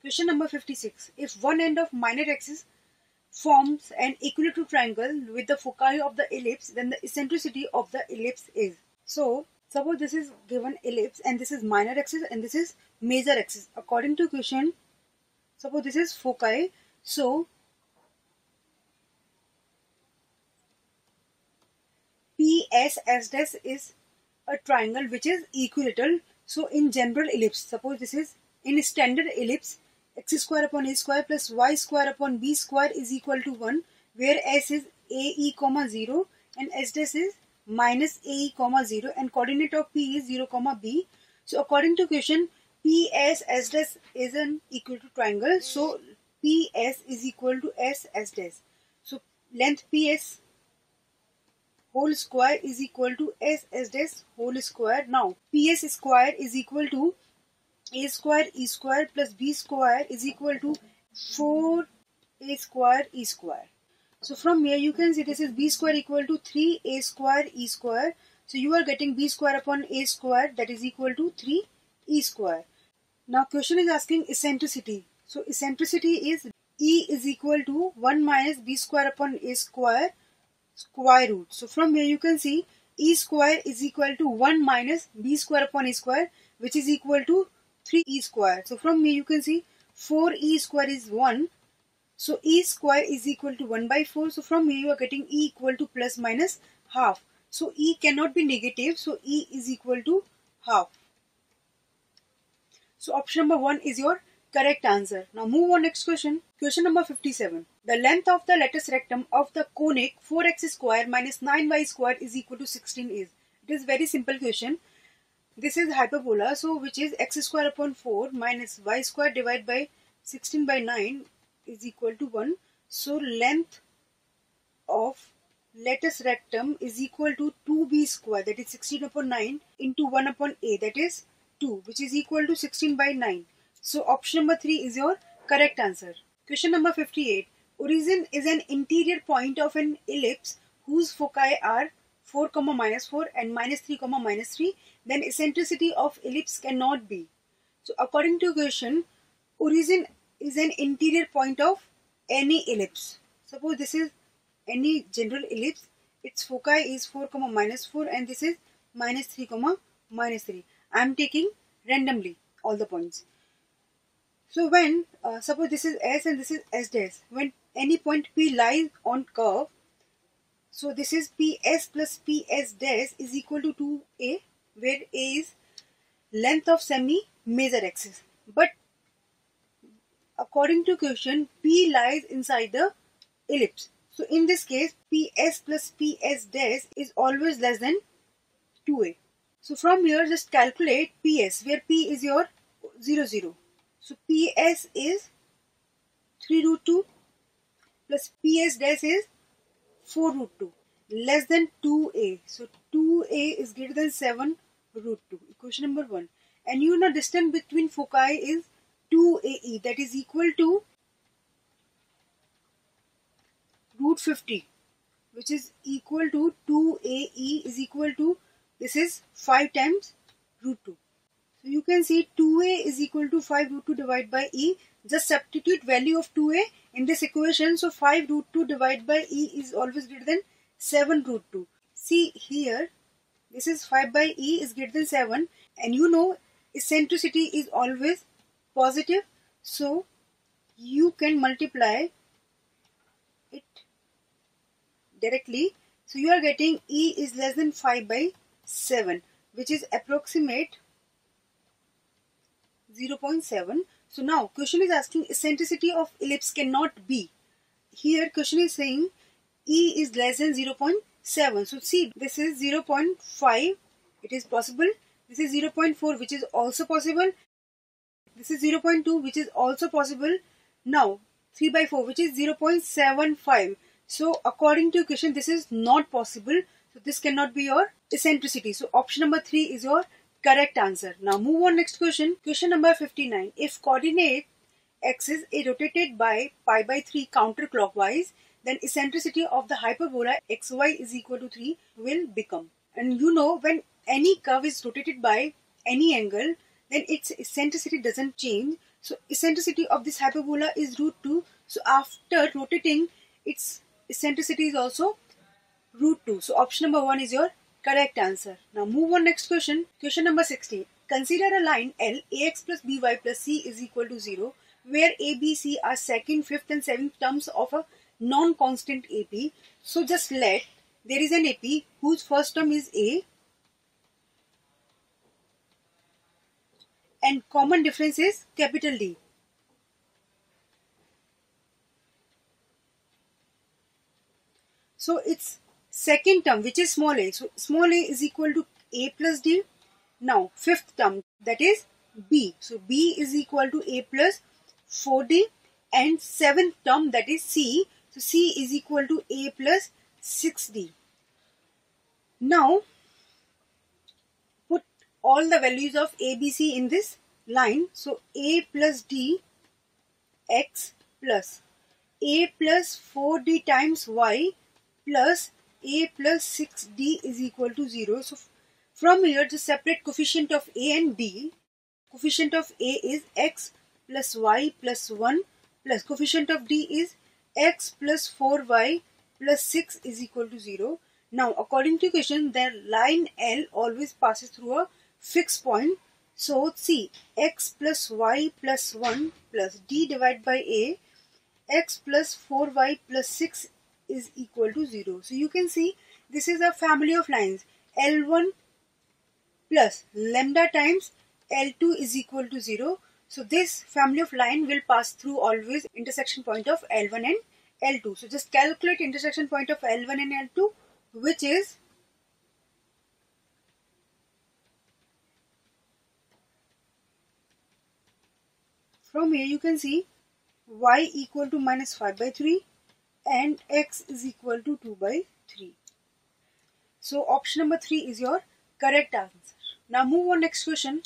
Question number 56. If one end of minor axis forms an equilateral triangle with the foci of the ellipse, then the eccentricity of the ellipse is. So, suppose this is given ellipse and this is minor axis and this is major axis. According to question, suppose this is foci. So, PSS is a triangle which is equilateral. So, in general ellipse, suppose this is in standard ellipse, x square upon a square plus y square upon b square is equal to 1 where s is ae comma 0 and s dash is minus ae comma 0 and coordinate of p is 0 comma b. So according to question ps s dash is an equilateral triangle so ps is equal to s s dash. So length ps whole square is equal to s s dash whole square. Now ps square is equal to a square e square plus b square is equal to 4 a square e square. So from here you can see this is b square equal to 3 a square e square. So you are getting b square upon a square that is equal to 3 e square. Now question is asking eccentricity. So eccentricity is e is equal to 1 minus b square upon a square square root. So from here you can see e square is equal to 1 minus b square upon a square which is equal to 3e square. So from here you can see 4e square is 1. So e square is equal to 1 by 4. So from here you are getting e equal to plus minus half. So e cannot be negative. So e is equal to half. So option number 1 is your correct answer. Now move on next question. Question number 57. The length of the latus rectum of the conic 4x square minus 9y square is equal to 16 is. It is very simple question this is hyperbola so which is x square upon 4 minus y square divided by 16 by 9 is equal to 1 so length of latus rectum is equal to 2b square that is 16 upon 9 into 1 upon a that is 2 which is equal to 16 by 9 so option number 3 is your correct answer. Question number 58 origin is an interior point of an ellipse whose foci are 4 comma minus 4 and minus 3 comma minus 3 then eccentricity of ellipse cannot be. So according to question origin is an interior point of any ellipse. Suppose this is any general ellipse its foci is 4 comma minus 4 and this is minus 3 comma minus 3. I am taking randomly all the points. So when uh, suppose this is S and this is S dash when any point P lies on curve so this is PS plus PS dash is equal to 2A where A is length of semi major axis. But according to question P lies inside the ellipse. So in this case PS plus PS dash is always less than 2A. So from here just calculate PS where P is your 0 0. So PS is 3 root 2 plus PS dash is 4 root 2 less than 2a. So 2a is greater than 7 root 2. Equation number 1. And you know distance between foci is 2ae that is equal to root 50 which is equal to 2ae is equal to this is 5 times root 2. So you can see 2a is equal to 5 root 2 divided by e. Just substitute value of 2a in this equation. So 5 root 2 divided by e is always greater than 7 root 2. See here, this is 5 by e is greater than 7 and you know eccentricity is always positive. So you can multiply it directly. So you are getting e is less than 5 by 7 which is approximate 0.7. So now question is asking eccentricity of ellipse cannot be. Here question is saying E is less than 0.7. So see this is 0.5 it is possible. This is 0.4 which is also possible. This is 0.2 which is also possible. Now 3 by 4 which is 0.75. So according to question this is not possible. So this cannot be your eccentricity. So option number 3 is your correct answer. Now move on next question. Question number 59. If coordinate axis is rotated by pi by 3 counterclockwise then eccentricity of the hyperbola xy is equal to 3 will become. And you know when any curve is rotated by any angle then its eccentricity doesn't change. So eccentricity of this hyperbola is root 2. So after rotating, its eccentricity is also root 2. So option number 1 is your correct answer. Now move on next question. Question number 16. Consider a line L ax plus by plus c is equal to 0 where a, b, c are second, fifth and seventh terms of a non-constant AP. So just let there is an AP whose first term is A and common difference is capital D. So its second term which is small a. So small a is equal to A plus D. Now fifth term that is B. So B is equal to A plus 4D and seventh term that is C. So C is equal to A plus 6D. Now put all the values of ABC in this line. So A plus D x plus A plus 4D times y plus A plus 6D is equal to 0. So from here the separate coefficient of A and b. Coefficient of A is x plus y plus 1 plus coefficient of D is x plus 4y plus 6 is equal to 0. Now according to equation the line L always passes through a fixed point. So see x plus y plus 1 plus d divided by a x plus 4y plus 6 is equal to 0. So you can see this is a family of lines L1 plus lambda times L2 is equal to 0. So this family of line will pass through always intersection point of L1 and L2. So just calculate intersection point of L1 and L2 which is From here you can see y equal to minus 5 by 3 and x is equal to 2 by 3. So option number 3 is your correct answer. Now move on next question.